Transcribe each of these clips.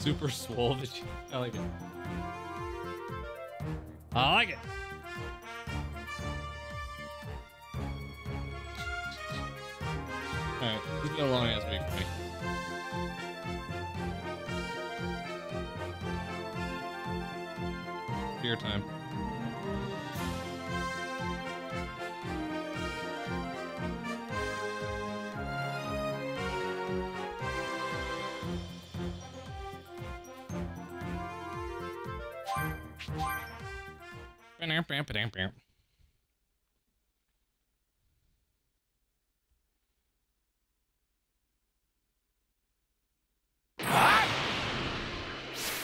Super swole. I like it. I like it. Alright, has been a long ass week for me. Beer time.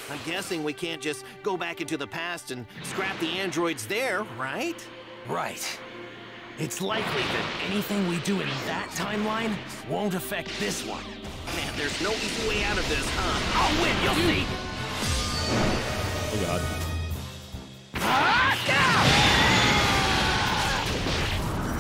I'm guessing we can't just go back into the past and scrap the androids there, right? Right. It's likely that anything we do in that timeline won't affect this one. Man, there's no easy way out of this, huh? I'll win, you'll see! Oh god.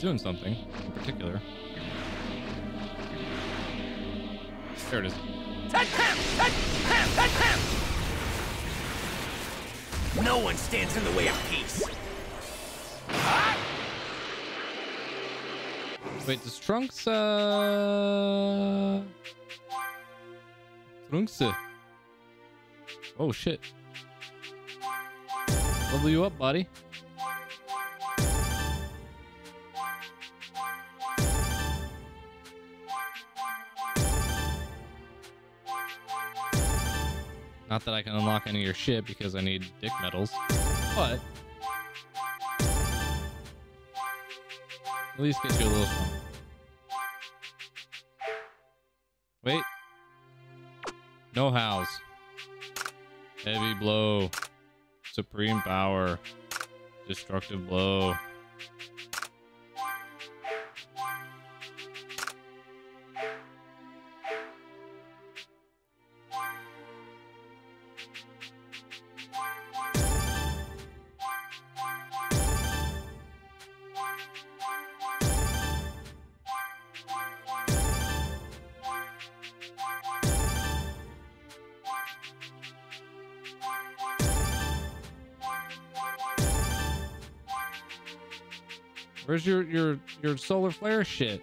doing something in particular. There it is. No one stands in the way of peace. Wait, does Trunks, uh... Trunks? uh, Oh, shit. Level you up, buddy. Not that I can unlock any of your shit because I need dick medals, but at least get you a little strong. Wait. No hows. Heavy blow. Supreme power. Destructive blow. Where's your your your solar flare shit?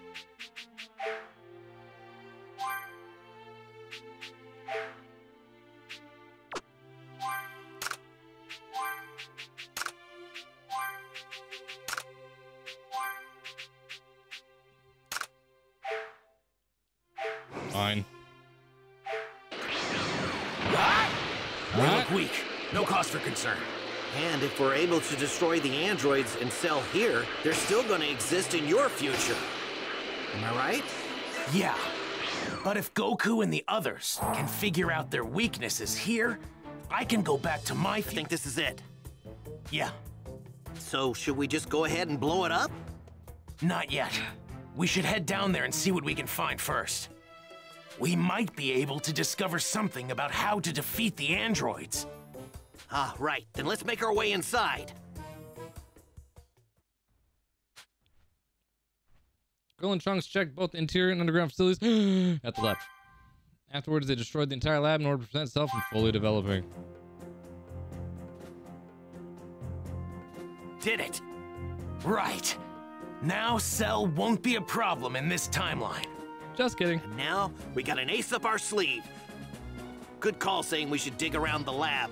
Destroy the androids and Cell here, they're still gonna exist in your future. Am I right? Yeah. But if Goku and the others can figure out their weaknesses here, I can go back to my I think this is it. Yeah, So should we just go ahead and blow it up? not yet. We should head down there and see what we can find first. We might be able to discover something about how to defeat the androids. Ah, right. Then let's make our way inside. Girl and Trunks checked both the interior and underground facilities at the lab. Afterwards, they destroyed the entire lab in order to prevent itself from fully developing. did it. Right. Now Cell won't be a problem in this timeline. Just kidding. Now, we got an ace up our sleeve. Good call saying we should dig around the lab.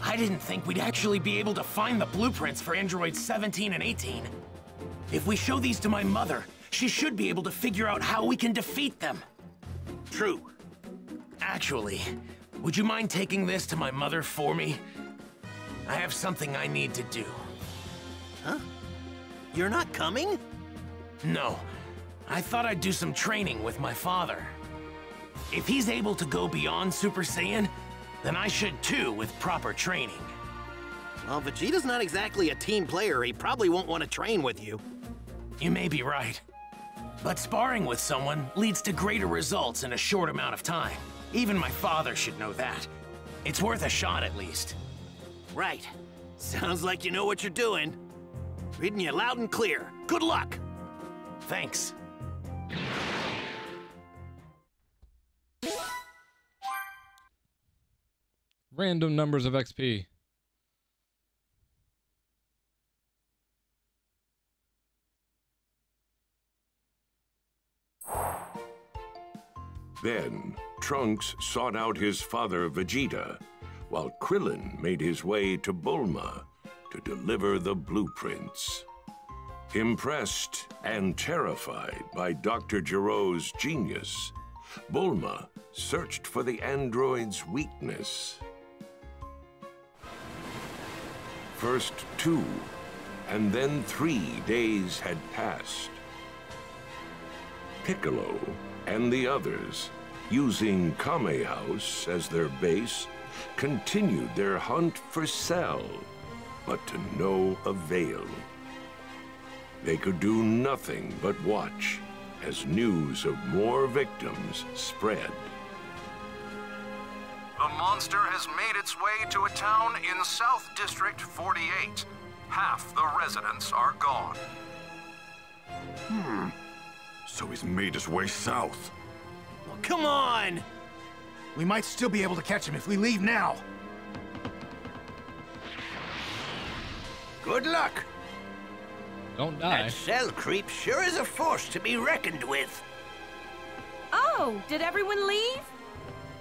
I didn't think we'd actually be able to find the blueprints for androids 17 and 18. If we show these to my mother, she should be able to figure out how we can defeat them. True. Actually, would you mind taking this to my mother for me? I have something I need to do. Huh? You're not coming? No, I thought I'd do some training with my father. If he's able to go beyond Super Saiyan, then I should too with proper training. Well, Vegeta's not exactly a team player. He probably won't want to train with you. You may be right. But sparring with someone leads to greater results in a short amount of time. Even my father should know that. It's worth a shot at least. Right. Sounds like you know what you're doing. Reading you loud and clear. Good luck. Thanks. Random numbers of XP. Then, Trunks sought out his father Vegeta, while Krillin made his way to Bulma to deliver the blueprints. Impressed and terrified by Dr. Gero's genius, Bulma searched for the android's weakness. First two, and then three days had passed. Piccolo and the others, using Kame House as their base, continued their hunt for Cell, but to no avail. They could do nothing but watch as news of more victims spread. The monster has made its way to a town in South District 48. Half the residents are gone. Hmm. So he's made his way south. Well, come on! We might still be able to catch him if we leave now. Good luck. Don't die. That cell creep sure is a force to be reckoned with. Oh, did everyone leave?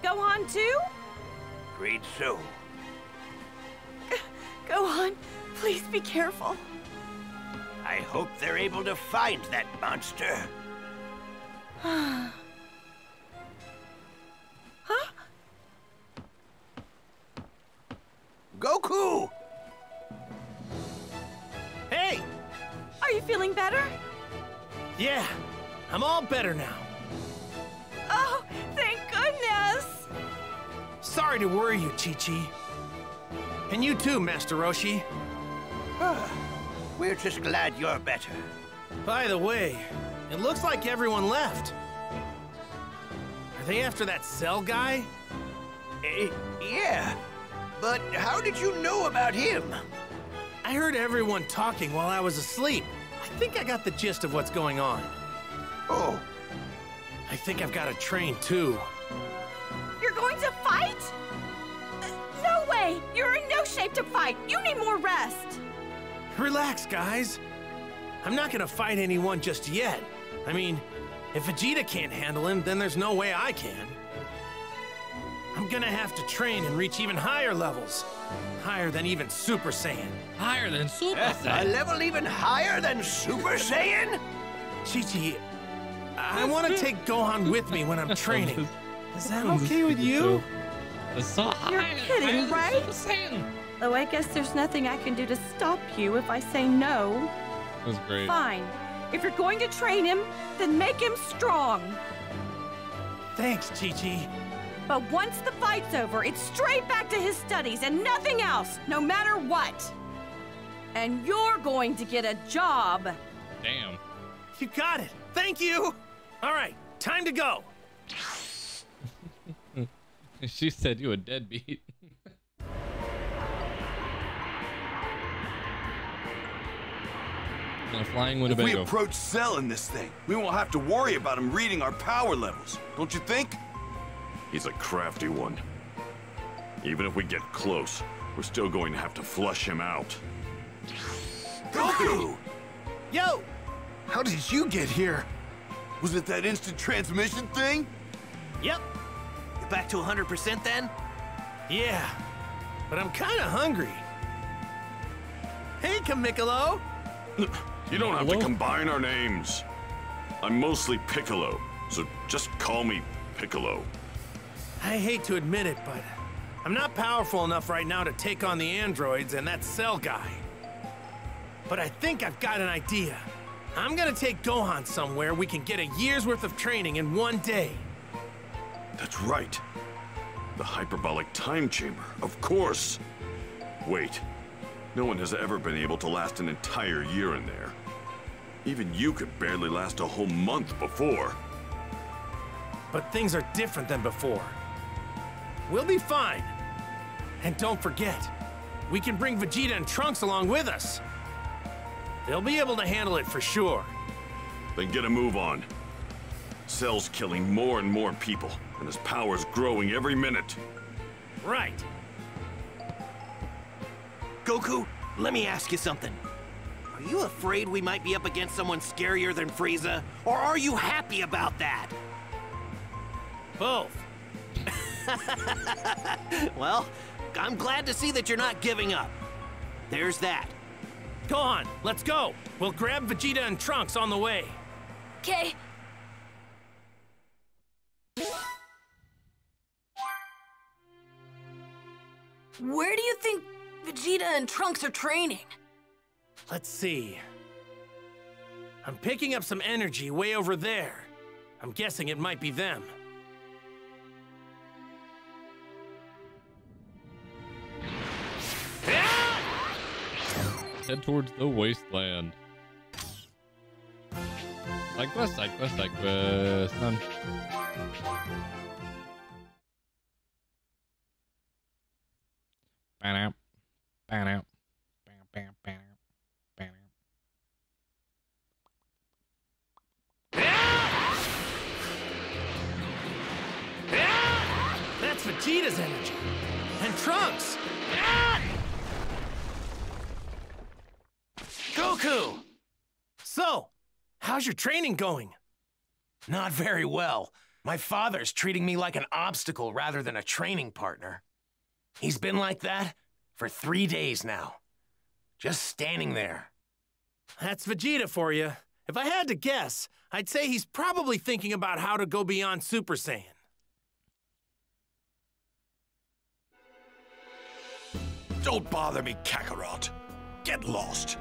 Gohan too? Read so. Gohan, please be careful. I hope they're able to find that monster. Goku! Hey! Are you feeling better? Yeah, I'm all better now. Oh, thank goodness! Sorry to worry you, Chi-Chi. And you too, Master Roshi. We're just glad you're better. By the way, it looks like everyone left. Are they after that cell guy? Eh, yeah. But how did you know about him? I heard everyone talking while I was asleep. I think I got the gist of what's going on. Oh, I think I've got a train too. You're going to fight? Uh, No way! You're in no shape to fight! You need more rest! Relax, guys. I'm not gonna fight anyone just yet. I mean, if Vegeta can't handle him, then there's no way I can. I'm gonna have to train and reach even higher levels. Higher than even Super Saiyan. Higher than Super eh, Saiyan? a level even higher than Super Saiyan? Chi-Chi, I want to take Gohan with me when I'm training. Is that okay with you? It's so You're kidding, right? Super Saiyan. Oh, I guess there's nothing I can do to stop you if I say no. That was great. Fine. If you're going to train him, then make him strong. Thanks, Chi-Chi. But once the fight's over, it's straight back to his studies and nothing else, no matter what. And you're going to get a job. Damn. You got it. Thank you. All right, time to go. She said you a deadbeat. and a flying If we Winnebago. approach Cell in this thing, we won't have to worry about him reading our power levels. Don't you think? He's a crafty one. Even if we get close, we're still going to have to flush him out. Goku! Yo! How did you get here? Was it that instant transmission thing? Yep. You back to 100% then? Yeah, but I'm kind of hungry. Hey, Kamikolo! You don't have to combine our names. I'm mostly Piccolo, so just call me Piccolo. I hate to admit it, but I'm not powerful enough right now to take on the androids and that cell guy. But I think I've got an idea. I'm gonna take Gohan somewhere we can get a year's worth of training in one day. That's right. The hyperbolic time chamber, of course. Wait, no one has ever been able to last an entire year in there. Even you could barely last a whole month before. But things are different than before. We'll be fine. And don't forget, we can bring Vegeta and Trunks along with us. They'll be able to handle it for sure. Then get a move on. Cell's killing more and more people, and his power's growing every minute. Right. Goku, let me ask you something. Are you afraid we might be up against someone scarier than Frieza? Or are you happy about that? Both. Well, I'm glad to see that you're not giving up. There's that. Go on, let's go. We'll grab Vegeta and Trunks on the way. Okay. Where do you think Vegeta and Trunks are training? Let's see. I'm picking up some energy way over there. I'm guessing it might be them. Head towards the wasteland. Side quest, side quest, side quest. Done. Ban out. Ban out. Bam, bam, bam, bam. That's Vegeta's energy. And Trunks. Goku! So, how's your training going? Not very well. My father's treating me like an obstacle rather than a training partner. He's been like that for three days now. Just standing there. That's Vegeta for you. If I had to guess, I'd say he's probably thinking about how to go beyond Super Saiyan. Don't bother me, Kakarot. Get lost.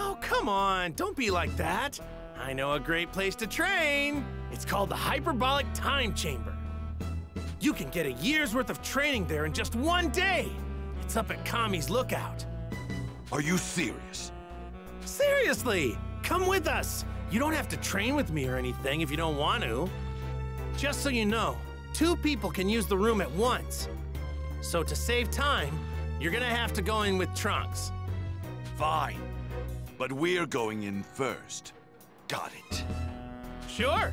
Oh, come on, don't be like that. I know a great place to train. It's called the Hyperbolic Time Chamber. You can get a year's worth of training there in just one day. It's up at Kami's Lookout. Are you serious? Seriously, come with us. You don't have to train with me or anything if you don't want to. Just so you know, two people can use the room at once. So to save time, you're gonna have to go in with Trunks. Fine. But we're going in first. Got it. Sure.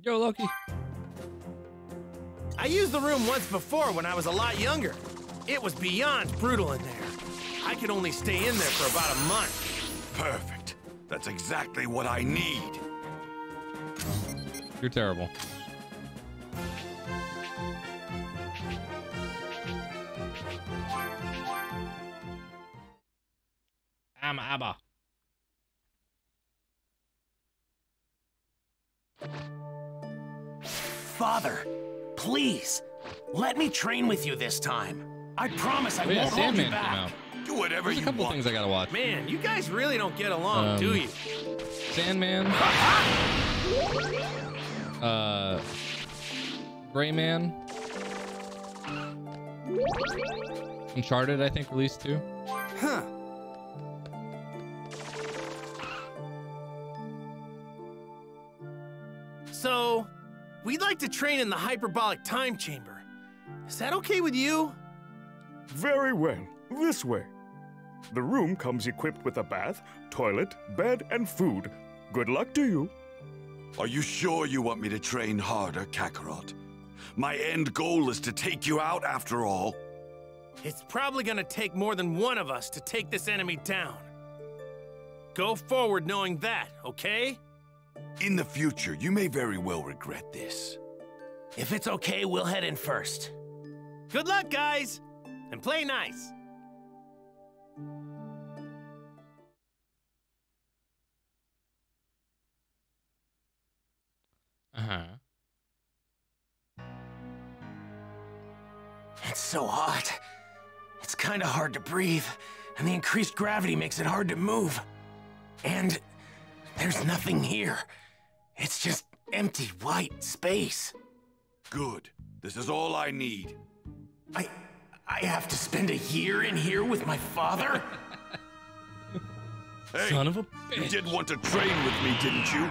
Yo, Loki. I used the room once before when I was a lot younger. It was beyond brutal in there. I could only stay in there for about a month. Perfect. That's exactly what I need. You're terrible. I'm Abba. Father, please, let me train with you this time. I promise I Oh, yeah, won't hold you Sandman came back. out. Do whatever There's a you couple want. things I gotta watch. Man, you guys really don't get along, do Um, you? Sandman. uh, Gray Man. Uncharted, I think, released too. Huh. So, we'd like to train in the hyperbolic time chamber. Is that okay with you? Very well. This way. The room comes equipped with a bath, toilet, bed, and food. Good luck to you. Are you sure you want me to train harder, Kakarot? My end goal is to take you out after all. It's probably gonna take more than one of us to take this enemy down. Go forward knowing that, okay? In the future, you may very well regret this. If it's okay, we'll head in first. Good luck, guys! And play nice. Uh-huh. It's so hot. It's kind of hard to breathe, and the increased gravity makes it hard to move. And there's nothing here. It's just empty white space. Good. This is all I need. I I have to spend a year in here with my father? Hey, Son of a bitch. you did want to train with me, didn't you?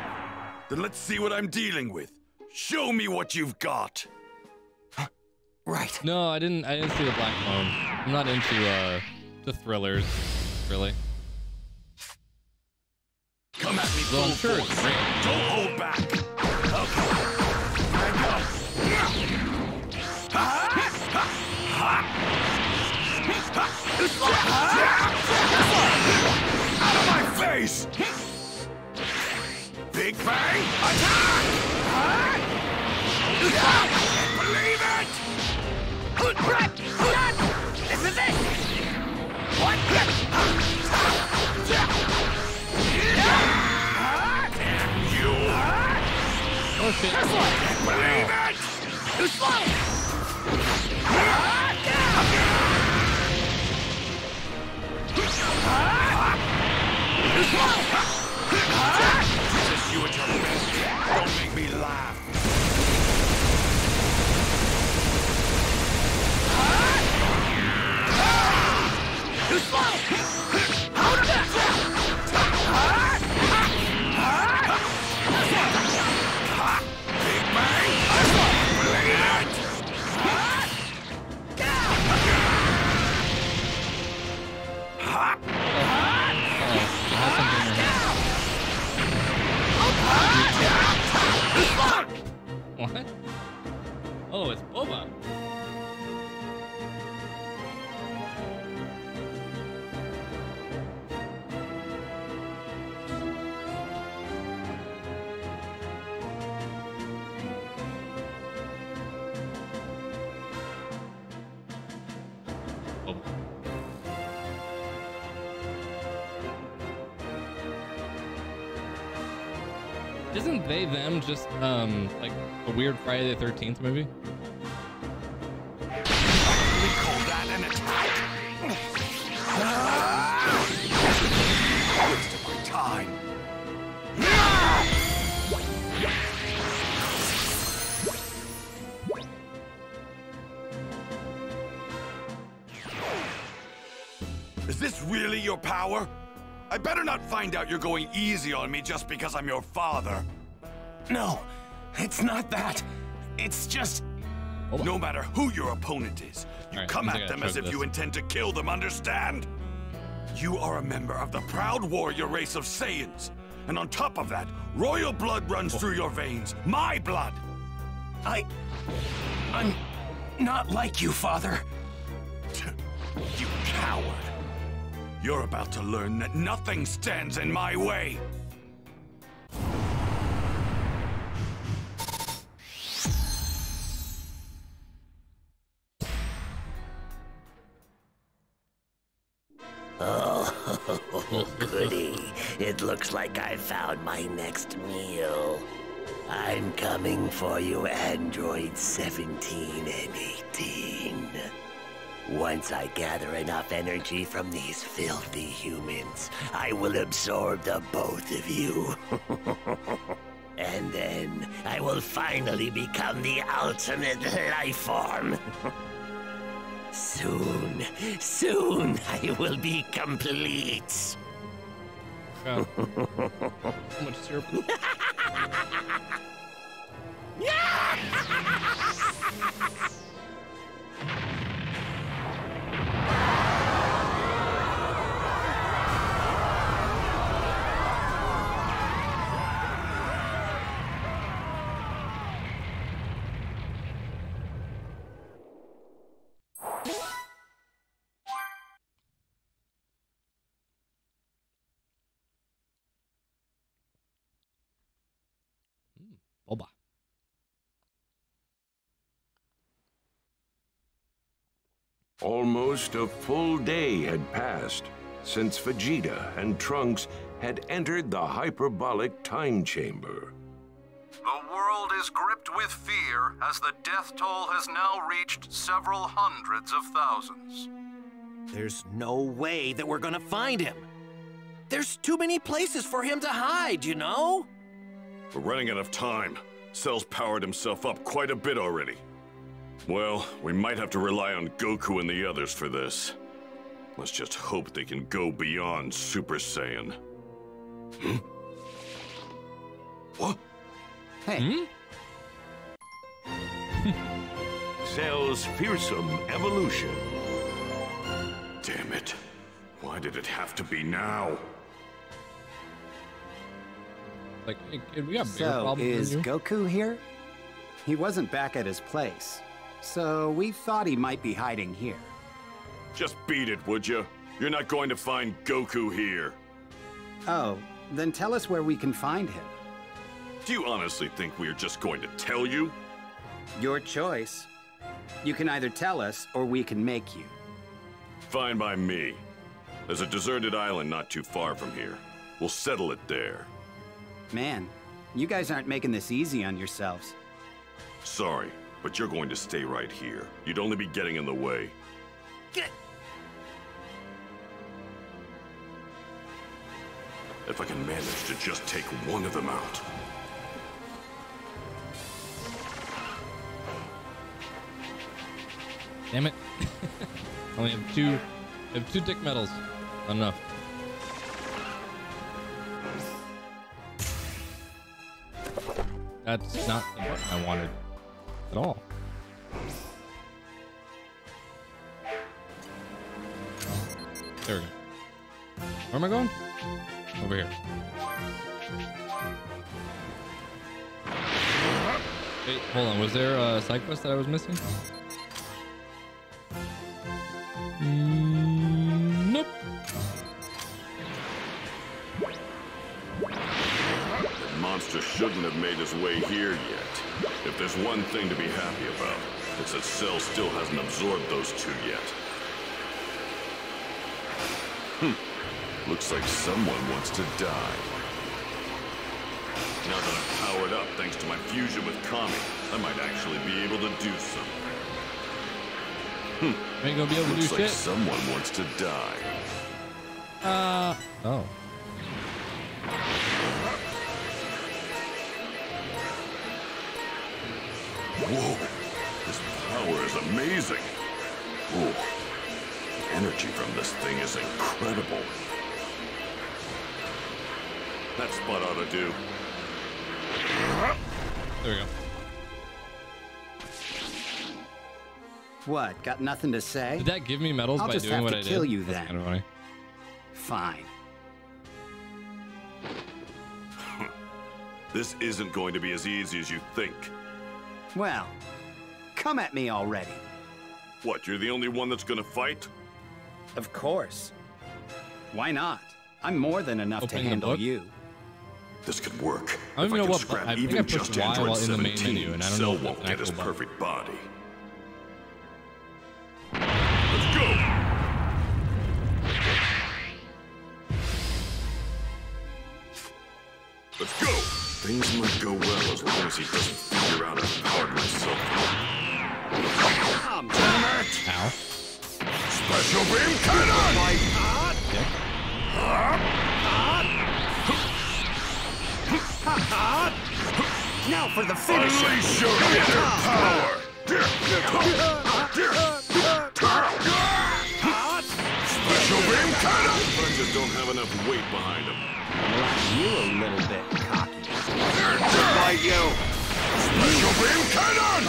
Then let's see what I'm dealing with. Show me what you've got. Right. No, I didn't. I didn't see the Black Phone. I'm not into uh the thrillers, really. Force. great. Don't hold back. Okay. Go. Out of my face! Big Bang, attack! Shit. believe it! Too slow! You your best. Don't make me laugh. Big Isn't they them just um like a weird Friday the Thirteenth movie? My time. Is this really your power? I better not find out you're going easy on me just because I'm your father. No, it's not that. It's just. No matter who your opponent is, you Alright, come at them as if you intend to kill them, understand? You are a member of the proud warrior race of Saiyans. And on top of that, royal blood runs through your veins. My blood! I. I'm not like you, father. You coward! You're about to learn that nothing stands in my way! Oh, goody. It looks like I found my next meal. I'm coming for you, Android 17 and 18. Once I gather enough energy from these filthy humans, I will absorb the both of you. and then I will finally become the ultimate life form. Soon, soon I will be complete. God. much syrup. Boba. Almost a full day had passed since Vegeta and Trunks had entered the hyperbolic time chamber. The world is gripped with fear as the death toll has now reached several hundreds of thousands. There's no way that we're gonna find him. There's too many places for him to hide, you know? We're running out of time. Cell's powered himself up quite a bit already. Well, we might have to rely on Goku and the others for this. Let's just hope they can go beyond Super Saiyan. Hmm? What? Hey. Cell's fearsome evolution. Damn it. Why did it have to be now? Like, it, it- we got bigger So, is than you. Goku here? He wasn't back at his place, so we thought he might be hiding here. Just beat it, would you? You're not going to find Goku here. Oh, then tell us where we can find him. Do you honestly think we're just going to tell you? Your choice. You can either tell us or we can make you. Fine by me. There's a deserted island not too far from here. We'll settle it there. Man, you guys aren't making this easy on yourselves. Sorry, but you're going to stay right here. You'd only be getting in the way. Get If I can manage to just take one of them out. Damn it. I Only have two. I have two dick medals. Not enough. That's not the button I wanted at all. There we go. Where am I going? Over here. Wait, hold on. Was there a side quest that I was missing? That monster shouldn't have made his way here yet. If there's one thing to be happy about, it's that Cell still hasn't absorbed those two yet. Hmm. Looks like someone wants to die. Now that I'm powered up thanks to my fusion with Kami, I might actually be able to do something. Hmm. Ain't gonna be able to Looks do like shit. someone wants to die. Uh. Oh. Whoa! This power is amazing! Whoa! The energy from this thing is incredible. That spot ought to do. There we go. What, got nothing to say? Did that give me medals I'll by just doing have what to I did? kill you That's then. Kind of funny. Fine. This isn't going to be as easy as you think. Well, come at me already. What, you're the only one that's gonna fight? Of course. Why not? I'm more than enough Opening to handle you. This could work. I don't if even know what I think even I pushed just Y Android while in the main menu, and I don't know Cell if that's won't get his button. perfect body. Let's go! Let's go! Things might go well as long as he doesn't figure out I've powered myself. Come, damn it! Ow. Special beam cannon! Now for the finish! Unleash your inner power! Special beam cannon! Punches don't have enough weight behind them. You a little bit cocky. Bite you! Special beam cannon!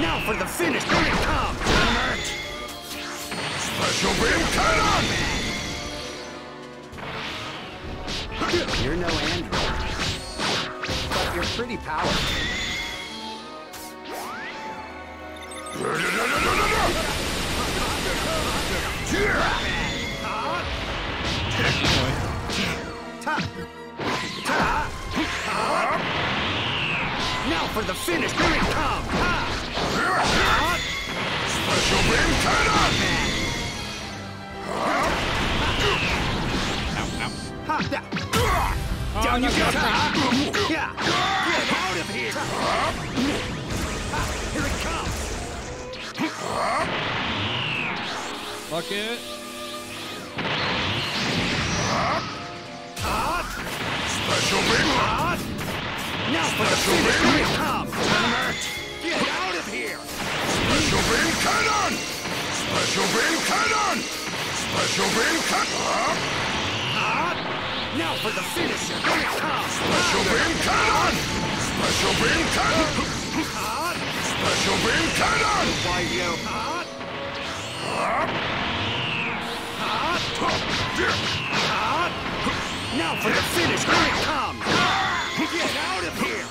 Now for the finish! Here it comes! Special beam cannon! You're no android. But you're pretty powerful. Now for the finish. Here it comes. Special beam cannon! Down you go. Get out of here. Here it comes. Fuck it. Special beam! Now for the Special finish. beam! Here it Get out of here. Special beam cannon! Special beam cannon! Special beam cannon! Now for the finisher. Here. Special beam cannon! Special beam cannon! Special beam cannon! Why you? Now for the finish. Here it comes. Get out of here.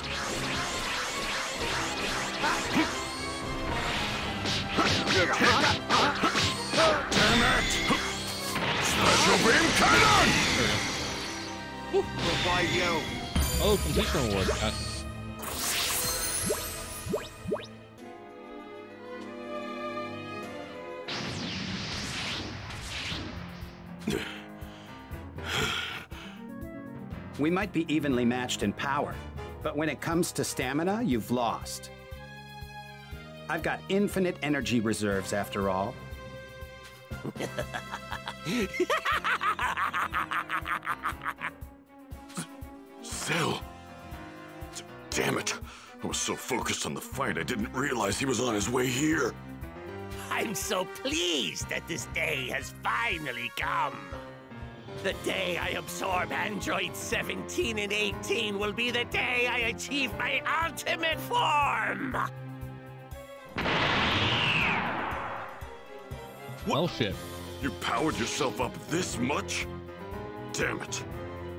Damn it! Special beam cannon! Why you? Oh, completion award. Uh, We might be evenly matched in power, but when it comes to stamina, you've lost. I've got infinite energy reserves after all. Cell! Damn it! I was so focused on the fight, I didn't realize he was on his way here. I'm so pleased that this day has finally come. The day I absorb Android 17 and 18 will be the day I achieve my ultimate form! Well, shit. You powered yourself up this much? Damn it.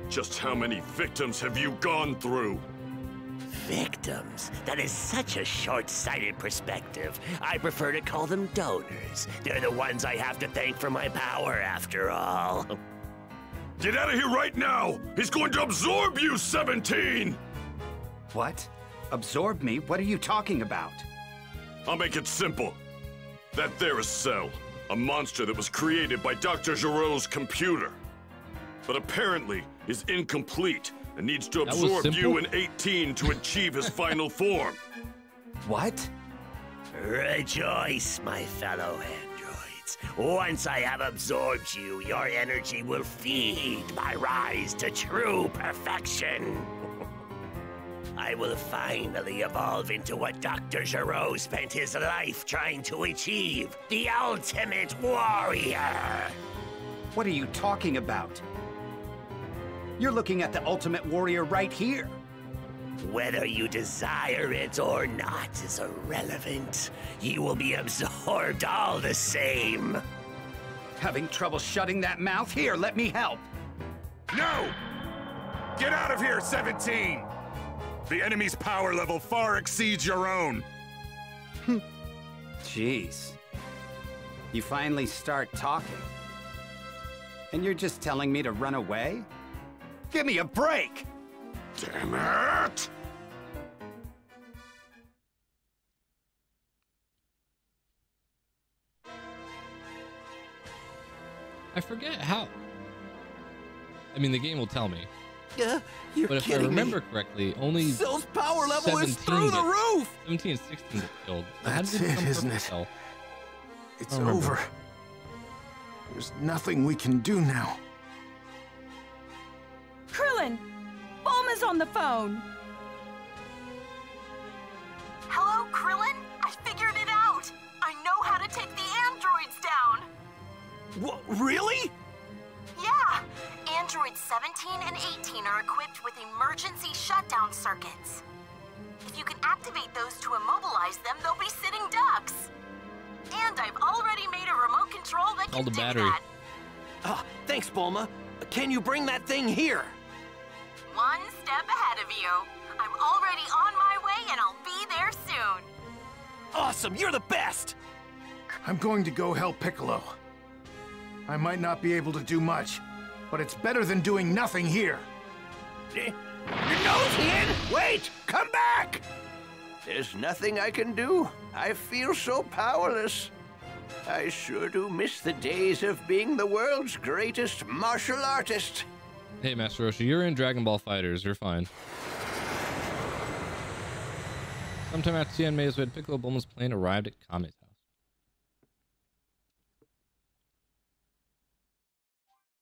Just how many victims have you gone through? Victims? That is such a short sighted perspective. I prefer to call them donors. They're the ones I have to thank for my power, after all. Oh. Get out of here right now! He's going to absorb you, 17! What? Absorb me? What are you talking about? I'll make it simple. That there is Cell, a monster that was created by Dr. Gero's computer. But apparently is incomplete and needs to absorb you and 18 to achieve his final form. What? Rejoice, my fellow Once I have absorbed you, your energy will feed my rise to true perfection. I will finally evolve into what Dr. Gero spent his life trying to achieve the ultimate warrior. What are you talking about? You're looking at the Ultimate Warrior right here. Whether you desire it or not is irrelevant. You will be absorbed all the same. Having trouble shutting that mouth? Here, let me help. No! Get out of here, 17! The enemy's power level far exceeds your own. Jeez. You finally start talking. And you're just telling me to run away? Give me a break! Damn it! I forget how. I mean, the game will tell me. Yeah, you're but if I kidding remember me. correctly, only Cell's power level is 17 through the get- roof! 17 and 16 get killed. So how That's did it it, become isn't Purple it? Cell? It's I don't remember. over. There's nothing we can do now. Krillin! Bulma's on the phone! Hello, Krillin? I figured it out! I know how to take the androids down! What, really? Yeah! Androids 17 and 18 are equipped with emergency shutdown circuits. If you can activate those to immobilize them, they'll be sitting ducks! And I've already made a remote control that Call can the do battery. that. Ah, thanks, Bulma. Can you bring that thing here? One step ahead of you. I'm already on my way and I'll be there soon. Awesome, you're the best! I'm going to go help Piccolo. I might not be able to do much, but it's better than doing nothing here. Eh, no, Tien! Wait! Come back! There's nothing I can do. I feel so powerless. I sure do miss the days of being the world's greatest martial artist. Hey, Master Roshi, you're in Dragon Ball FighterZ. You're fine. Sometime after Tien Mei's with Piccolo Bulma's plane arrived at Kame